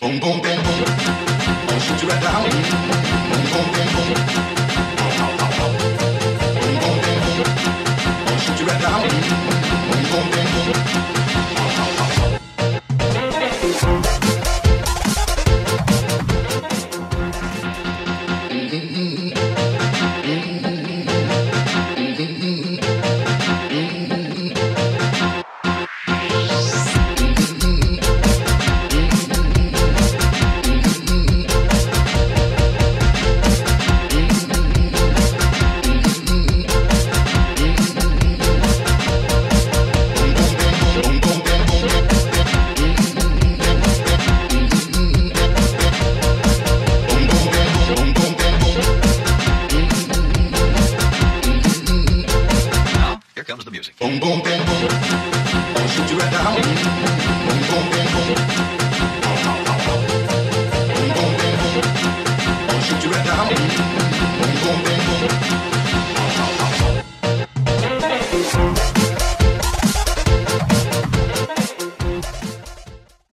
Boom, boom, boom, boom. I'll shoot you right down. Boom, boom, boom, boom. Boom, boom, boom, boom. I'll shoot you right down. Here comes the music. Boom, boom, boom. I'll shoot you right down. Boom, boom, boom. Boom, boom, boom. I'll shoot you right down. Boom, boom,